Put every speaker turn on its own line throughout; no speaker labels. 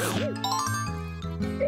Oh!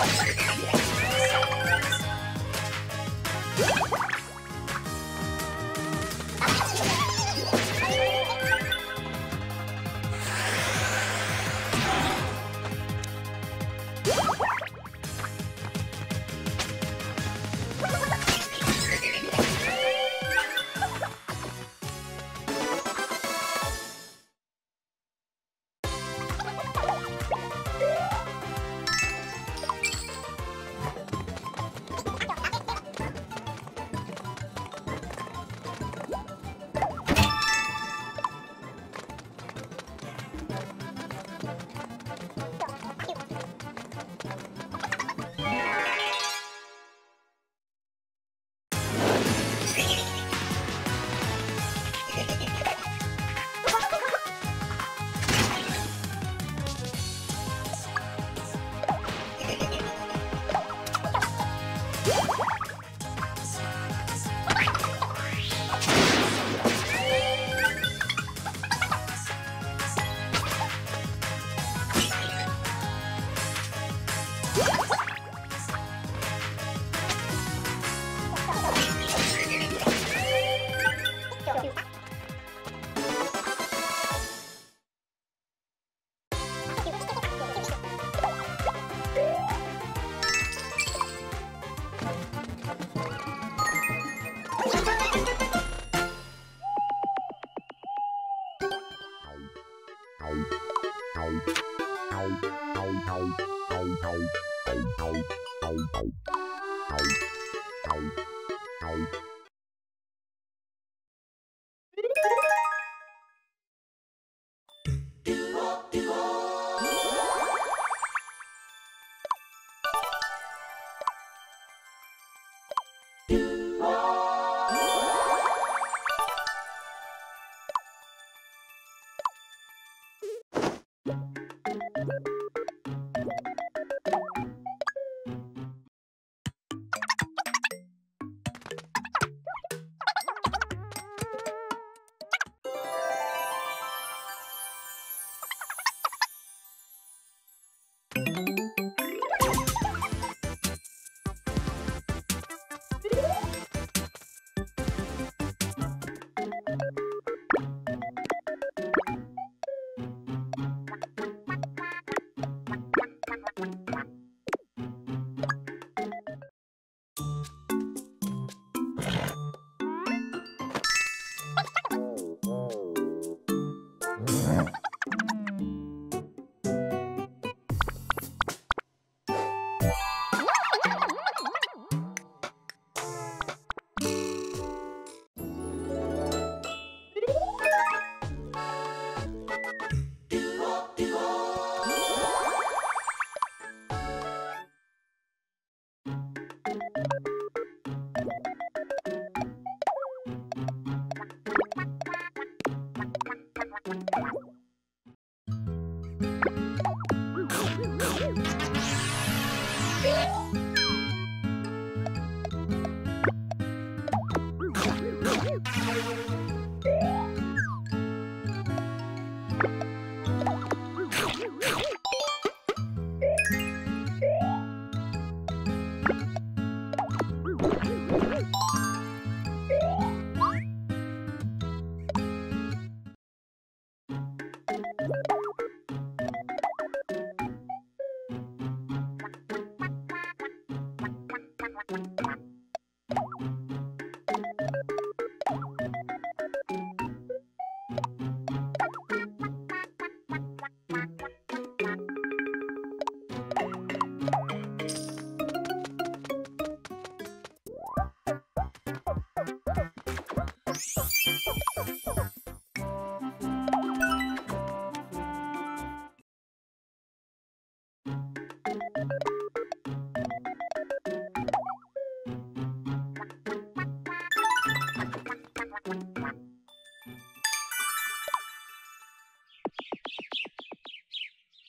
Yeah.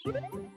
Thank you.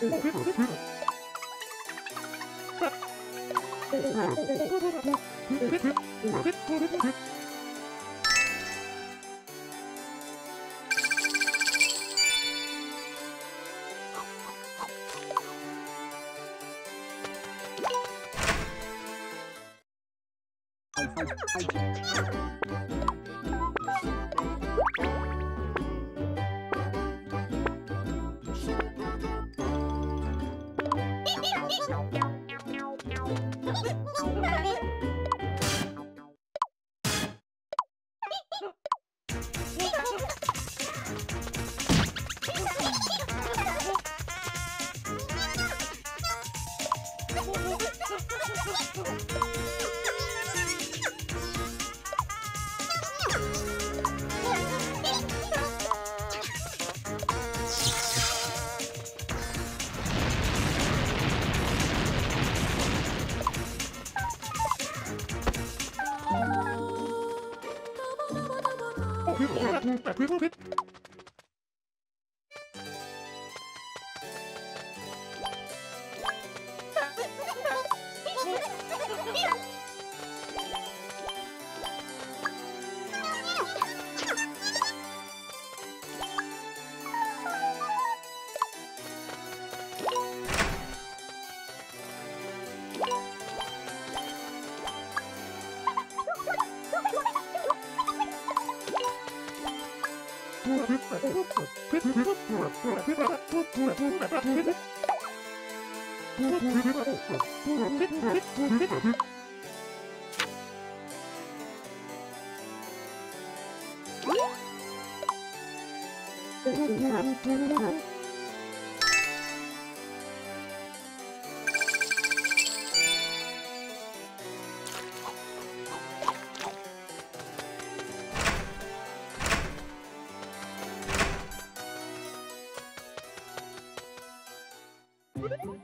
I'm sorry. あれ Woohoo!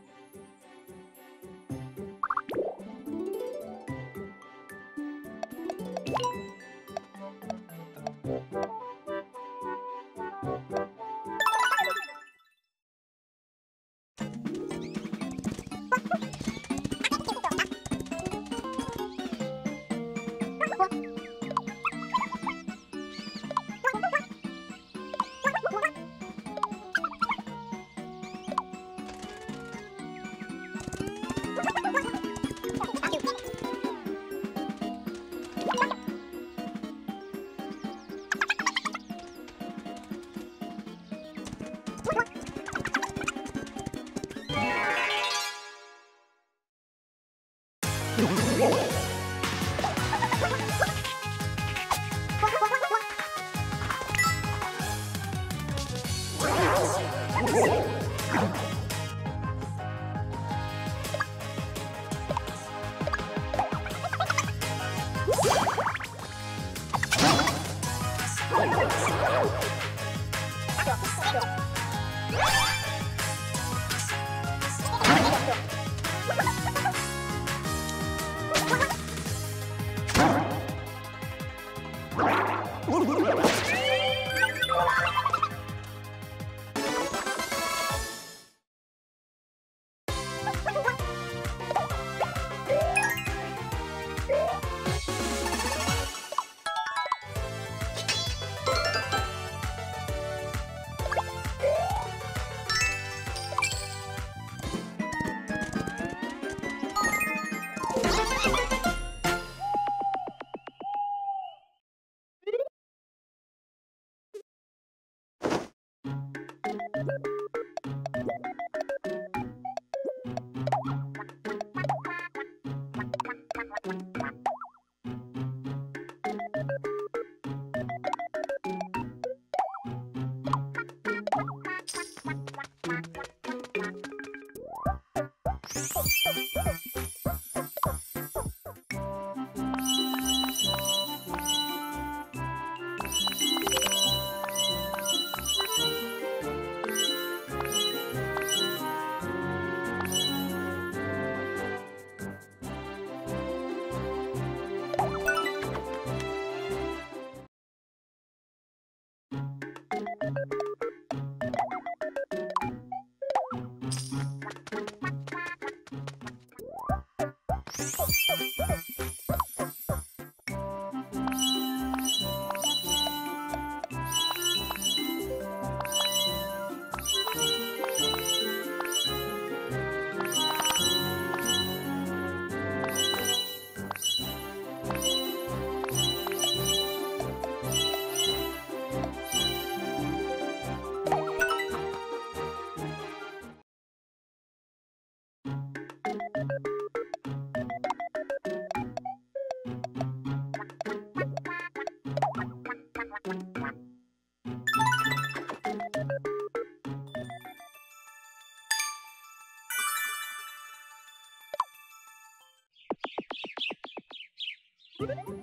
Thank you.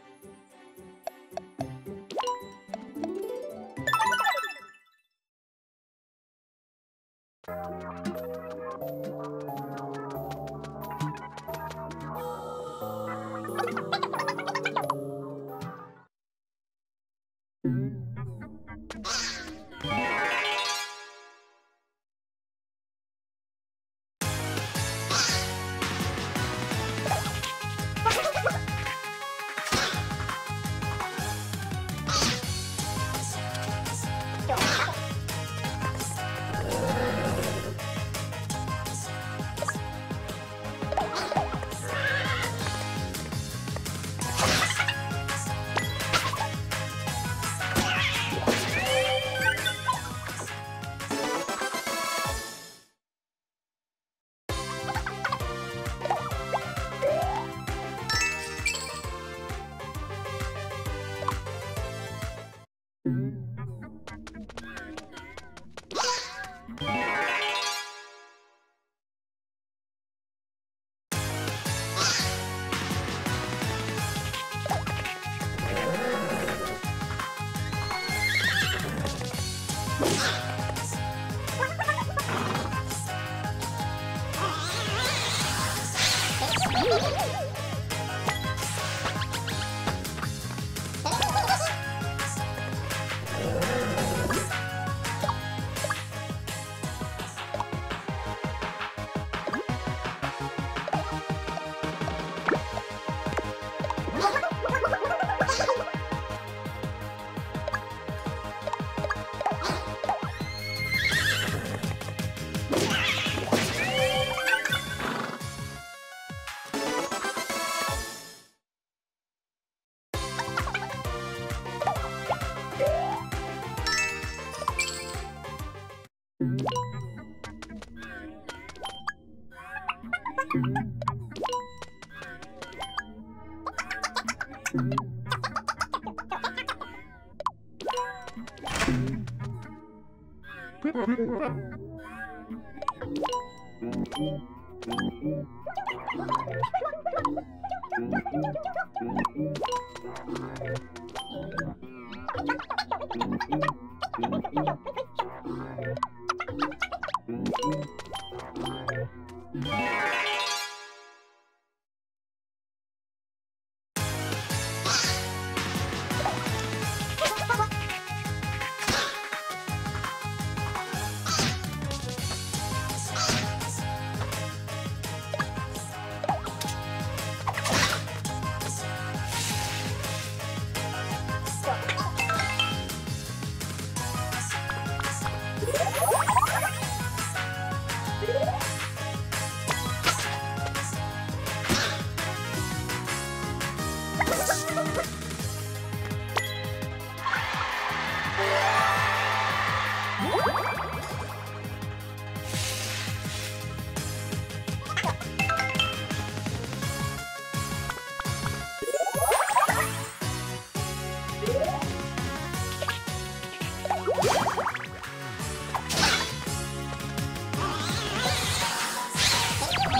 Yeah.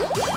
Woo!